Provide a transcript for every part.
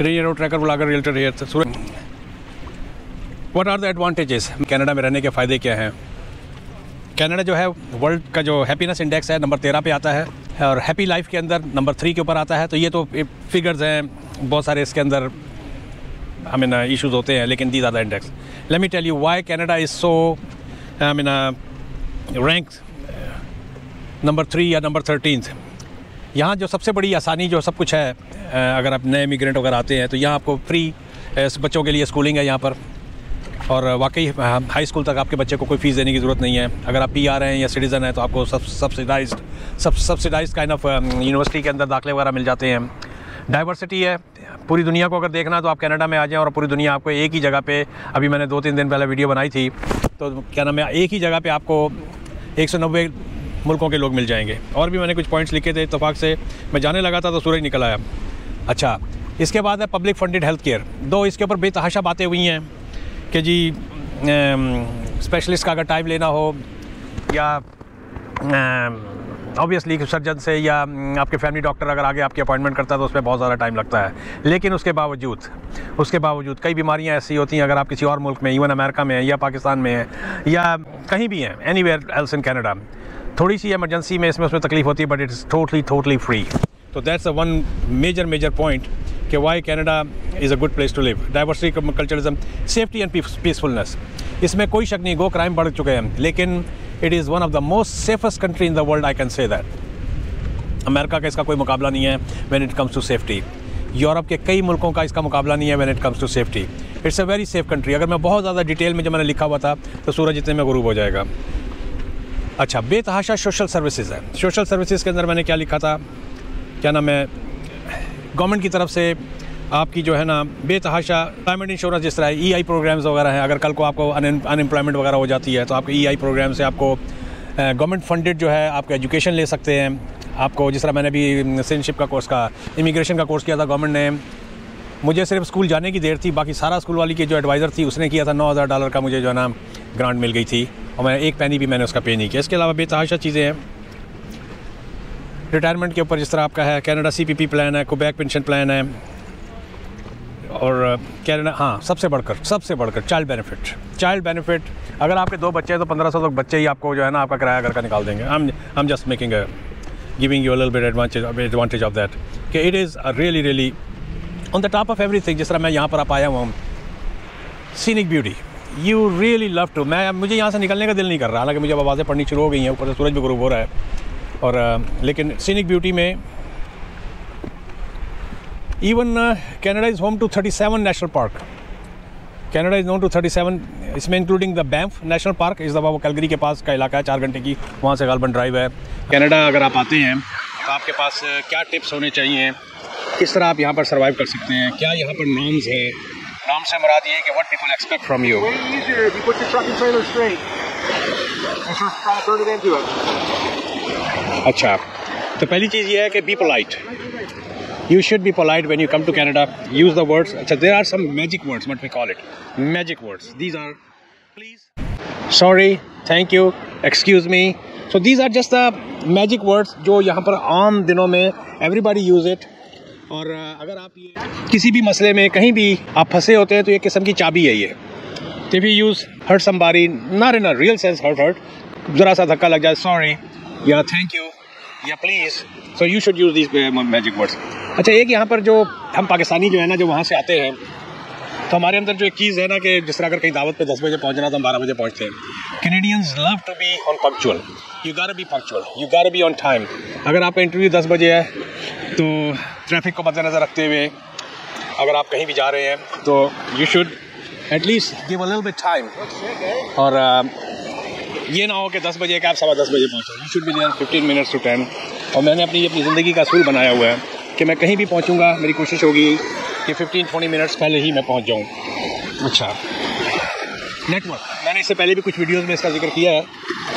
Rare ट्रैकर बुलाकर realtor Suraj what are the advantages Canada में रहने के फ़ायदे क्या हैं? कनाडा जो है वर्ल्ड का जो हैप्पीनेस इंडेक्स है नंबर तेरह पे आता है और हैप्पी लाइफ के अंदर नंबर थ्री के ऊपर आता है। तो ये तो फिगर्स हैं, बहुत सारे इसके अंदर आई मीन इश्यूज़ होते हैं, लेकिन these are the index let me tell you why Canada is so I mean rank number three या नंबर थर्टीन यहाँ जो सबसे बड़ी आसानी, जो सब कुछ है अगर आप नए इमिग्रेंट वगैरह आते हैं तो यहाँ आपको फ्री बच्चों के लिए स्कूलिंग है यहाँ पर। और वाकई हाई स्कूल तक आपके बच्चे को कोई फ़ीस देने की ज़रूरत नहीं है। अगर आप पी आ रहे हैं या सिटीज़न हैं तो आपको सब सब्सिडाइज सब सब्सिडाइज काइंड ऑफ़ यूनिवर्सिटी के अंदर दाखिले वगैरह मिल जाते हैं। डाइवर्सिटी है। पूरी दुनिया को अगर देखना तो आप कनाडा में आ जाएँ और पूरी दुनिया आपको एक ही जगह पे, अभी मैंने दो तीन दिन पहले वीडियो बनाई थी तो क्या नाम है, एक ही जगह पे आपको एक सौ नब्बे मुल्कों के लोग मिल जाएँगे। और भी मैंने कुछ पॉइंट्स लिखे थे इतफाक से। मैं जाने लगा था तो सूरज निकल आया। अच्छा इसके बाद है पब्लिक फंडेड हेल्थ केयर दो इसके ऊपर बेतहाशा बातें हुई हैं कि जी स्पेशलिस्ट का अगर टाइम लेना हो, या ऑब्वियसली सर्जन से या आपके फैमिली डॉक्टर अगर आगे आपकी अपॉइंटमेंट करता है तो उसमें बहुत ज़्यादा टाइम लगता है। लेकिन उसके बावजूद उसके बावजूद कई बीमारियाँ ऐसी होती हैं, अगर आप किसी और मुल्क में इवन अमेरिका में, या पाकिस्तान में है या कहीं भी हैं anywhere else in Canada थोड़ी सी एमरजेंसी में इसमें उसमें तकलीफ़ होती है but it's totally totally free तो that's a one major major point कि why Canada is a good place to live diversity culturism safety and peacefulness इसमें कोई शक नहीं गो क्राइम बढ़ चुके हैं, लेकिन it is one of the most safest country in the world I can say that America का इसका कोई मुकाबला नहीं है when it comes to safety Europe के कई मुल्कों का इसका मुकाबला नहीं है when it comes to safety it's a very safe country अगर मैं बहुत ज़्यादा डिटेल में जब मैंने लिखा हुआ था तो सूरज इतने में गुरूब हो जाएगा। अच्छा बेतहाशा सोशल सर्विसेज़ है। सोशल सर्विसेज़ के अंदर मैंने क्या लिखा था? क्या नाम है गवर्नमेंट की तरफ़ से आपकी जो है ना बेतहाशा एम्प्लॉयमेंट इंश्योरेंस जिस तरह ई आई प्रोग्राम्स वगैरह हैं, अगर कल को आपको अनएम्प्लॉयमेंट वगैरह हो जाती है तो आपके ई आई प्रोग्राम से आपको गवर्नमेंट फंडेड जो है आपका एजुकेशन ले सकते हैं। आपको जिस तरह मैंने भी सिटीजनशिप का कोर्स का इमिग्रेशन का कोर्स किया था गवर्नमेंट ने, मुझे सिर्फ़ स्कूल जाने की देर थी, बाकी सारा स्कूल वाली की जो एडवाइज़र थी, उसने किया था, नौ हज़ार डॉलर का मुझे जो है ना ग्रांट मिल गई थी, और मैं एक पैनी भी मैंने उसका पे नहीं किया। इसके अलावा बेतहाशा चीज़ें हैं। रिटायरमेंट के ऊपर जिस तरह आपका है कनाडा सीपीपी प्लान है कुबैक पेंशन प्लान है, और कनाडा हाँ सबसे बढ़कर सबसे बढ़कर चाइल्ड बेनिफिट चाइल्ड बेनिफिट अगर आपके दो बच्चे हैं तो पंद्रह सौ तक बच्चे ही आपको जो है ना आपका किराया घर का निकाल देंगे। I am just making giving you bit advantage advantage of that कि it is really really on the top of everything जिस तरह मैं यहाँ पर आप आया हूँ scenic beauty you really love to मैं, मुझे यहाँ से निकलने का दिल नहीं कर रहा, हालाँकि मुझे अब आवाज़ें पढ़नी शुरू हो गई हैं, ऊपर से सूरज भी गुरूब हो रहा है और लेकिन सीनिक ब्यूटी में even Canada is home to 37 national park Canada is known to 37 इसमें including the Banff national park इस दफ़ा वो कैलगरी के पास का इलाका है, चार घंटे की, वहाँ से गालबन ड्राइव है। कैनेडा अगर आप आते हैं तो आपके पास क्या टिप्स होने चाहिए? किस तरह आप यहाँ पर सर्वाइव कर सकते हैं? क्या यहाँ पर नॉर्म्स है? नाम से मुराद ये कि what people expect from you to turn it into it. अच्छा। तो पहली चीज़ ये है कि be polite you should be polite when you come to Canada use the words अच्छा there are some words what we call it magic words these are please sorry thank you excuse me so these are just the magic words जो यहाँ पर आम दिनों में everybody use it और अगर आप ये किसी भी मसले में कहीं भी आप फंसे होते हैं तो ये किस्म की चाबी है ये। If you use, hurt somebody, not in a real sense, hurt hurt. जरा सा धक्का लग जाए सॉरी या थैंक यू या please so you should use these magic words अच्छा एक यहाँ पर जो हम पाकिस्तानी जो है ना जो वहाँ से आते हैं तो हमारे अंदर जो एक चीज़ है ना कि जिस तरह अगर कहीं दावत पे दस बजे पहुँचना तो हम बारह बजे पहुँचते हैं। Canadians love to be on punctual you gotta be punctual you gotta be on time अगर आपका इंटरव्यू दस बजे है तो ट्रैफ़िक को मद्देनज़र रखते हुए अगर आप कहीं भी जा रहे हैं तो you should at least give a little bit time और अ, ये ना हो कि दस बजे का आप सवा दस बजे पहुँचो you should be there fifteen minutes to ten और मैंने अपनी अपनी ज़िंदगी का असूल बनाया हुआ है कि मैं कहीं भी पहुँचूँगा, मेरी कोशिश होगी कि फिफ्टीन ट्वेंटी मिनट्स पहले ही मैं पहुँच जाऊँ। अच्छा। नेटवर्क मैंने इससे पहले भी कुछ वीडियोज़ में इसका ज़िक्र किया है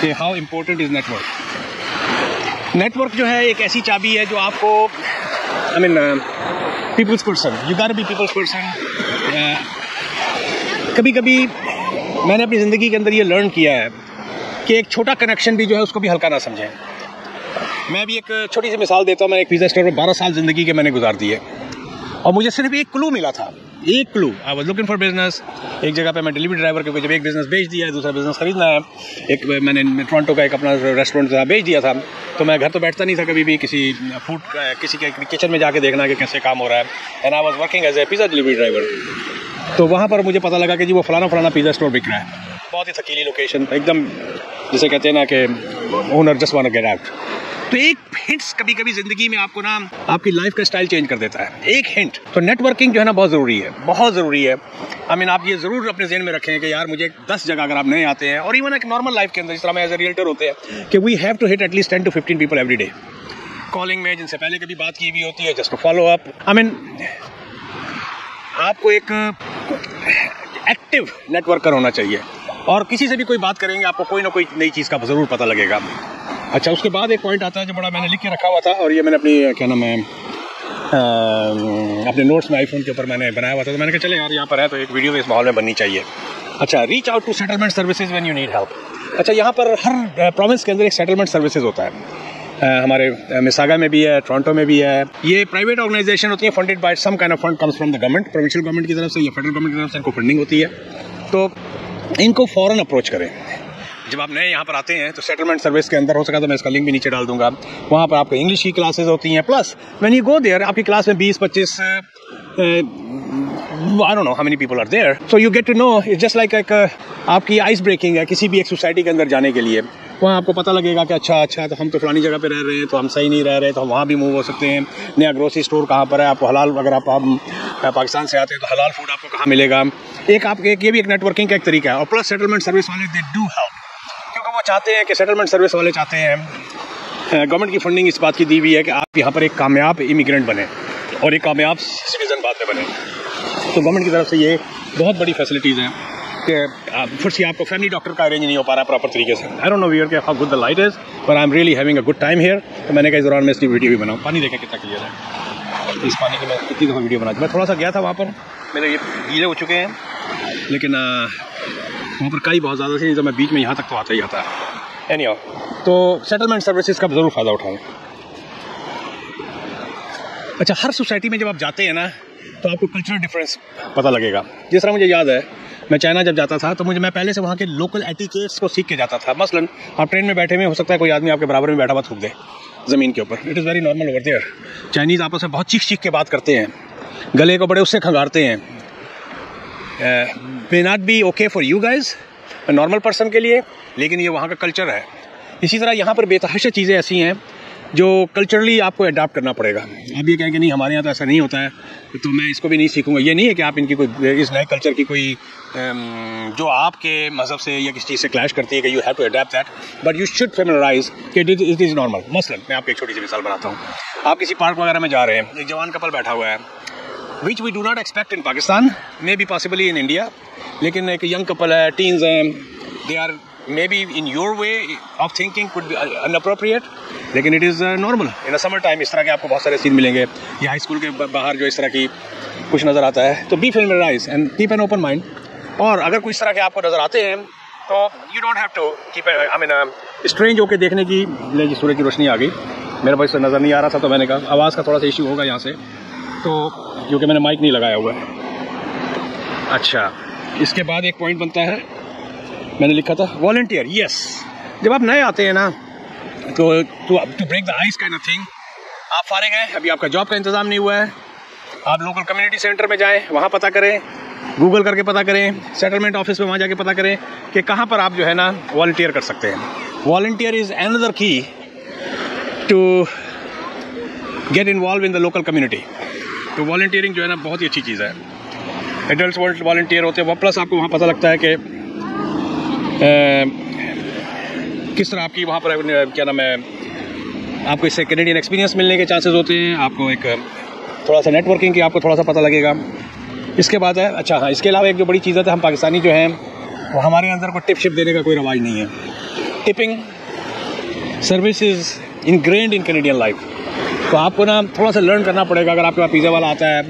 कि how important is network network जो है एक ऐसी चाबी है जो आपको I mean peoples person you gotta be peoples person कभी कभी मैंने अपनी ज़िंदगी के अंदर ये लर्न किया है कि एक छोटा कनेक्शन भी जो है, उसको भी हल्का ना समझें मैं भी एक छोटी सी मिसाल देता हूँ मैं एक पिज़्ज़ा स्टोर में बारह साल ज़िंदगी के मैंने गुजार दिए। और मुझे सिर्फ़ एक क्लू मिला था। एक clue I was looking for business एक जगह पे मैं डिलीवरी ड्राइवर क्योंकि जब एक बिज़नेस बेच दिया है, दूसरा बिज़नेस खरीदना है। एक मैंने टोरंटो का एक अपना रेस्टोरेंट था बेच दिया था। तो मैं घर तो बैठता नहीं था कभी भी, किसी फ़ूड किसी के किचन में जाके देखना कि कैसे काम हो रहा है। And I was working as a pizza delivery driver तो वहाँ पर मुझे पता लगा कि जी वो फलाना फलाना पिज़्ज़ा स्टोर बिक रहा है। बहुत ही थकीली लोकेशन एकदम, जैसे कहते हैं ना कि owner just want get out तो एक हिंट्स कभी कभी ज़िंदगी में आपको ना, आपकी लाइफ का स्टाइल चेंज कर देता है। एक हिंट तो नेटवर्किंग जो है ना बहुत ज़रूरी है, बहुत ज़रूरी है। आई मीन आप ये ज़रूर अपने जहन में रखें कि यार, मुझे दस जगह अगर आप नए आते हैं, और इवन एक नॉर्मल लाइफ के अंदर, जिस तरह में एज ए रियल्टर होते हैं, कि we have to hit at least ten to fifteen people every day calling में, जिनसे पहले कभी बात की हुई होती है just to follow up I mean आपको एक एक्टिव नेटवर्कर होना चाहिए। और किसी से भी कोई बात करेंगे, आपको कोई ना कोई नई चीज़ का ज़रूर पता लगेगा। अच्छा उसके बाद एक पॉइंट आता है जो बड़ा मैंने लिख के रखा हुआ था, और ये मैंने अपनी क्या नाम है अपने नोट्स में आईफोन के ऊपर मैंने बनाया हुआ था। तो मैंने कहा, चले यार, यहाँ पर है तो एक वीडियो इस माहौल में बननी चाहिए। अच्छा reach out to settlement services when you need help अच्छा यहाँ पर हर प्रोविंस के अंदर एक सेटलमेंट सर्विसेज़ होता है। हमारे मिसागा में भी है टोरंटो में भी है। ये प्राइवेट ऑर्गेनाइजेशन होती है funded by some kind of fund comes from the government provincial government की तरफ़ से या फेडरल गवर्नमेंट की तरफ़ से इनको फंडिंग होती है। तो इनको फ़ौरन अप्रोच करें। जब आप नए यहाँ पर आते हैं तो सेटलमेंट सर्विस के अंदर हो सका तो मैं इसका लिंक भी नीचे डाल दूँगा। वहाँ पर आपको इंग्लिश की क्लासेस होती हैं plus when you go there आपकी क्लास में बीस, पच्चीस I don't know how many people are there so you get to know it's just like एक आपकी आइस ब्रेकिंग है किसी भी एक सोसाइटी के अंदर जाने के लिए। वहाँ आपको पता लगेगा कि अच्छा अच्छा तो हम तो फलानी जगह पे रह रहे हैं तो हम सही नहीं रह रहे तो हम वहाँ भी मूव हो सकते हैं। नया ग्रोसरी स्टोर कहाँ पर है? आपको हलाल अगर आप, पाकिस्तान से आते हैं तो हलाल फ़ूड आपको कहाँ मिलेगा? एक आप एक ये भी एक नेटवर्किंग का एक तरीका है और प्लस सेटलमेंट सर्विस वाले दे डू हेल्प क्योंकि वो चाहते हैं कि सेटलमेंट सर्विस वाले चाहते हैं। गवर्नमेंट की फंडिंग इस बात की दी हुई है कि आप यहाँ पर एक कामयाब इमिग्रेंट बने और एक कामयाब सिटीज़न बाद में बने। तो गवर्नमेंट की तरफ़ से ये बहुत बड़ी फैसिलिटीज़ हैं। कि फिर से आपको फैमिली डॉक्टर का अरेंज नहीं हो पा रहा प्रॉपर तरीके से। आई डोंट नो वियर के how good the light is पर I am really having a good time here तो मैंने कहा इस दौरान मैं इसकी वीडियो भी बनाऊँ। पानी देखें कितना क्लियर है। इस पानी की मैं कितनी दफ़ा वीडियो बना मैं थोड़ा सा गया था वहाँ पर। मेरे ये गीले हो चुके हैं। लेकिन वहाँ पर कई बहुत ज़्यादा थी तो मैं बीच में यहाँ तक तो आता ही आता है। एनी तो सेटलमेंट सर्विसेज़ का ज़रूर फ़ायदा उठाऊँ। अच्छा हर सोसाइटी में जब आप जाते हैं ना तो आपको कल्चरल डिफरेंस पता लगेगा। जिस तरह मुझे याद है मैं चाइना जब जाता था तो मुझे, मैं पहले से वहाँ के लोकल एटिकेट्स को सीख के जाता था। मसलन आप ट्रेन में बैठे हुए, हो सकता है कोई आदमी आपके बराबर में बैठा हुआ थूक दे, ज़मीन के ऊपर। It is very normal over there Chinese आपस में बहुत चीख चीख के बात करते हैं, गले को बड़े उससे खंगारते हैं। May not be okay for you guys normal person के लिए, लेकिन ये वहाँ का कल्चर है। इसी तरह यहाँ पर बेतहाशा चीज़ें ऐसी हैं जो कल्चरली आपको अडाप्ट करना पड़ेगा। आप ये कहें कि नहीं, हमारे यहाँ तो ऐसा नहीं होता है तो मैं इसको भी नहीं सीखूँगा। ये नहीं है कि आप इनकी कोई, इस नए कल्चर की कोई जो आपके मज़हब से या किसी चीज़ से क्लैश करती है कि you have to adapt that but you should familiarize कि इट इज़ इज़ नॉर्मल मसलन मैं आपको एक छोटी सी मिसाल बनाता हूँ। आप किसी पार्क वगैरह में जा रहे हैं, एक जवान कपल बैठा हुआ है which we do not expect in Pakistan may be possibly in India लेकिन एक यंग कपल है टीन्स हैं they are may be in your way of thinking could be inappropriate लेकिन it is normal in summer time इस तरह के आपको बहुत सारे सीन मिलेंगे या हाई स्कूल के बाहर जो इस तरह की कुछ नज़र आता है तो be familiarize and keep an open mind और अगर कुछ इस तरह के आपको नज़र आते हैं तो you don't have to keep I mean strange होकर देखने की जी सूर्य की रोशनी आ गई मेरे भाई से नज़र नहीं आ रहा था तो मैंने कहा आवाज़ का थोड़ा सा इशू होगा यहाँ से तो क्योंकि मैंने माइक नहीं लगाया हुआ है अच्छा इसके बाद एक पॉइंट बनता है मैंने लिखा था वॉल्टियर यस जब आप नए आते हैं ना तो to to break the ice kind of thing आप फारिग हैं, अभी आपका जॉब का इंतज़ाम नहीं हुआ है। आप लोकल कम्युनिटी सेंटर में जाएँ, वहाँ पता करें गूगल करके पता करें सेटलमेंट ऑफ़िस में वहाँ जाके पता करें कि कहाँ पर आप जो है ना वॉल्टियर कर सकते हैं। Volunteer is another key to get involve in the local community तो वॉल्टियरिंग जो है ना, बहुत ही अच्छी चीज़ है। एडल्ट वॉल्टियर होते हैं वह प्लस आपको वहाँ पता लगता है कि किस तरह आपकी वहाँ पर क्या नाम है, आपको इससे कैनेडियन एक्सपीरियंस मिलने के चांसेस होते हैं, आपको एक थोड़ा सा नेटवर्किंग की आपको थोड़ा सा पता लगेगा। इसके बाद है अच्छा हाँ इसके अलावा एक जो बड़ी चीज़ है हम पाकिस्तानी जो हैं, वो हमारे अंदर को टिप शिप देने का कोई रवाज नहीं है। Tipping service is in in Canadian life तो आपको ना, थोड़ा सा लर्न करना पड़ेगा, अगर आपके पास पिज़्ज़ा वाला आता है।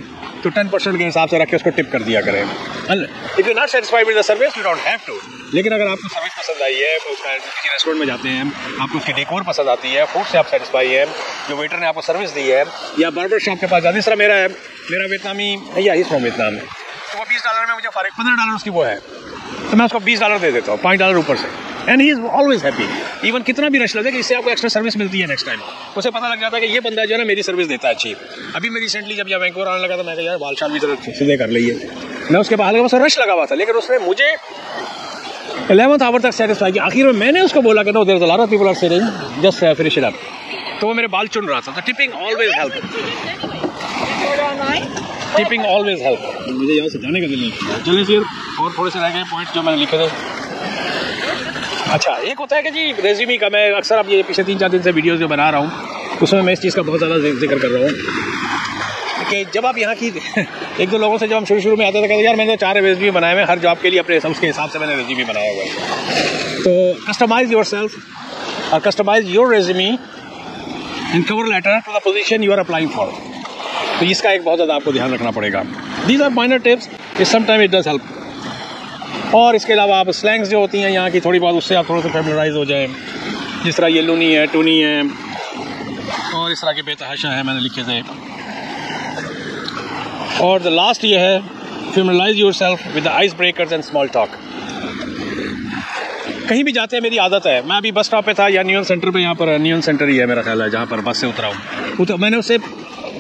तो टेन परसेंट के हिसाब से रख के उसको टिप कर दिया करें। If you not satisfied with the service you don't have to लेकिन अगर आपको सर्विस पसंद आई है तो उसका किसी रेस्टोरेंट में जाते हैं आपको उसकी डेकोर पसंद आती है फ़ूड से आप सेटिस्फाई है जो वेटर ने आपको सर्विस दी है या बार्बर शॉप के पास जाते हैं तरह मेरा है मेरा वियतनामी भैया इस फ्रॉम वियतनाम है। तो वो बीस डॉलर में मुझे फारिग पंद्रह डॉलर उसकी वो है। तो मैं उसको बीस डॉलर दे देता हूँ पाँच डॉलर ऊपर से। And he is always happy even कितना भी रश लगे कि इससे आपको एक्स्ट्रा सर्विस मिलती है नेक्स्ट टाइम उसे पता लग जाता है कि ये बंदा जो है ना मेरी सर्विस देता है अच्छी। अभी मैं रिसेंटली जब यहाँ बैंकोर आने लगा था मैं कहा यार बाल शाल भी जरा सीधे कर लिए मैं उसके बाद बस रश लगा हुआ था। लेकिन उसने मुझे एलेवंथ आवर तक सेटिस्फाई किया। आखिर में मैंने उसको बोला कि no there Lara people are setting just finish it up तो वो मेरे बाल चुन रहा था। तो tipping always help tipping always help मुझे यहाँ से जाने का दिल नहीं चलिए फिर और थोड़े से रह गए पॉइंट जो मैंने लिखे थे। अच्छा एक होता है कि जी रेज्यूमी का मैं अक्सर अब ये पिछले तीन चार दिन से वीडियोस जो बना रहा हूँ, उसमें मैं इस चीज़ का बहुत ज़्यादा ज़िक्र कर रहा हूँ कि जब आप यहाँ की एक दो लोगों से जब हम शुरू शुरू में आते थे कहते यार, मैंने तो चार रेज्यूमी बनाए हुए हर जॉब के लिए अपने उसके हिसाब से मैंने रेज्यूमी बनाया हुआ है। तो कस्टमाइज योर सेल्फ और customize your resume in cover letter to the position you are applying for तो इसका एक बहुत ज़्यादा आपको ध्यान रखना पड़ेगा। These are minor tips is some time it does help और इसके अलावा आप स्लैंग्स जो होती हैं यहाँ की, थोड़ी बहुत उससे आप थोड़ा सा फेमिलराइज हो जाए। जिस तरह ये लूनी है, टूनी है, और इस तरह के बेतहाशा है, मैंने लिखे थे। और द लास्ट ये है familiarize your self with ice breakers and small talk कहीं भी जाते हैं, मेरी आदत है। मैं अभी बस स्टॉप पे था, या न्यून सेंटर पे, यहाँ पर न्यून सेंटर ही है मेरा ख्याल है, जहाँ पर बस से उतरा हूँ। तो मैंने उससे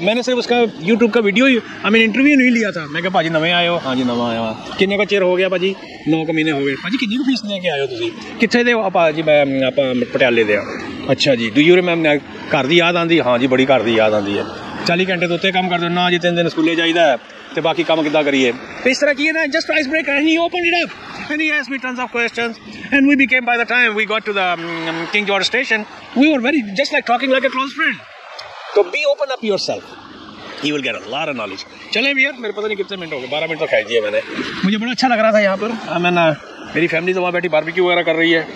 मैंने सिर्फ उसका यूट्यूब का वीडियो आई मीन इंटरव्यू नहीं लिया था मैं कहा भाजी नवे आए हो हाँ जी नवा आया किन्ने का चेर हो गया भाजी नौ क महीने हो गए भाजी कितनी फीस लेके आए हो ਤੁਸੀਂ ਕਿੱਥੇ ਦੇ ਹੋ ਆਪਾਂ ਜੀ ਮੈਂ ਆਪਾਂ ਪਟਿਆਲੇ ਦੇ ਆ ਅੱਛਾ ਜੀ ਡੂ ਯੂ ਰਿਮੈਂਬਰ ਘਰ ਦੀ ਯਾਦ ਆਂਦੀ ਹਾਂ ਜੀ ਬੜੀ ਘਰ ਦੀ ਯਾਦ ਆਂਦੀ ਹੈ 40 ਘੰਟੇ ਤੋਂ ਉੱਤੇ ਕੰਮ ਕਰਦੇ ਹੋ ਨਾ ਜੀ ਤਿੰਨ ਦਿਨ ਸਕੂਲੇ ਜਾਈਦਾ ਹੈ ਤੇ ਬਾਕੀ ਕੰਮ ਕਿੱਦਾਂ ਕਰੀਏ ਤੇ ਇਸ ਤਰ੍ਹਾਂ ਕੀ ਹੈ ਨਾ just ice breaker and he opened it up and he asked me tons of questions and we became by the time we got to the um, king george station we were very just like talking like a close friend be open up up yourself. You will get a lot of knowledge. चले भी यार मेरे पता नहीं कितने minute हो गए बारह मिनट तो खाई दिए मैंने। मुझे बड़ा अच्छा लग रहा था यहाँ पर। हाँ, मैं ना मेरी फैमिली तो वहाँ बैठी बारबेक्यू वगैरह कर रही है।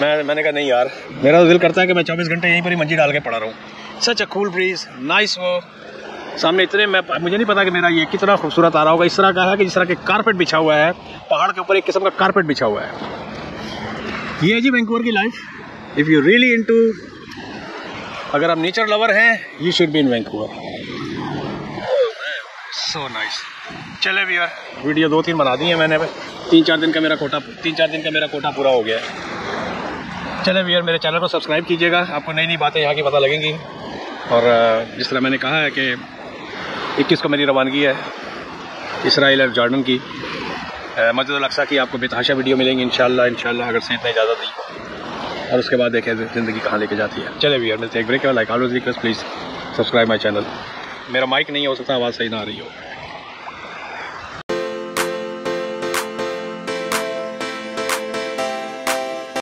मैं मैंने कहा नहीं यार मेरा तो दिल करता है कि मैं चौबीस घंटे यहीं पर ही मंजी डाल के पड़ा रहूँ। Such a cool breeze nice वो सामने इतने मैं मुझे नहीं पता कि मेरा ये कितना खूबसूरत आ रहा होगा। इस तरह का है कि जिस तरह के कारपेट बिछा हुआ है पहाड़ के ऊपर एक किस्म का कारपेट बिछा हुआ है। ये है जी वैंकूवर की life if you really into अगर आप नेचर लवर हैं you should be in Vancouver so nice चले भी यार। वीडियो दो तीन बना दी है मैंने। तीन चार दिन का मेरा कोटा तीन चार दिन का मेरा कोटा पूरा हो गया। है चले भी यार मेरे चैनल को सब्सक्राइब कीजिएगा। आपको नई नई बातें यहाँ की पता लगेंगी। और जिस तरह मैंने कहा है कि इक्कीस को मेरी रवानगी है इसराइल और जॉर्डन की। मस्जिद अक्सा की आपको बेतहाशा वीडियो मिलेंगी इंशाल्लाह इंशाल्लाह अगर से इतना इजाज़त दी। और उसके बाद देखें ज़िंदगी कहाँ लेके जाती है। चले भी यार मिलते एक break like always request please subscribe my channel मेरा माइक नहीं हो सकता, आवाज़ सही ना आ रही हो।